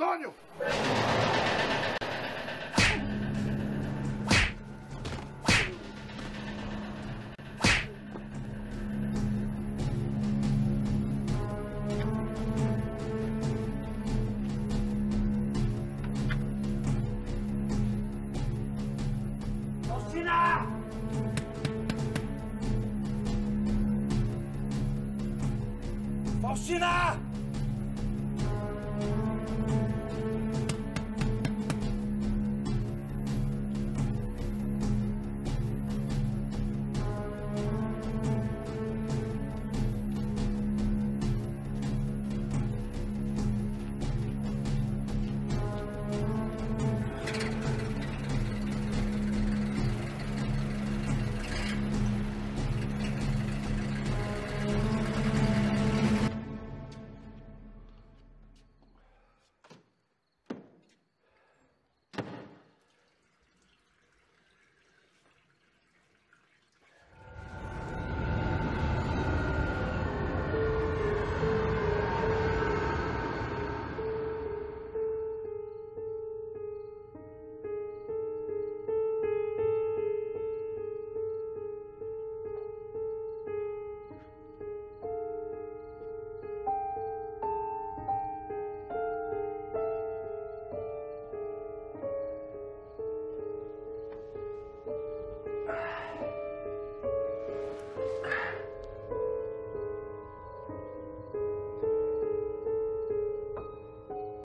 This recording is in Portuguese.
Antônio! Faustina! Faustina!